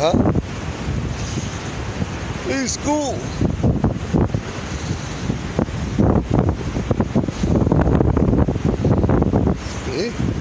Huh? It's school. See?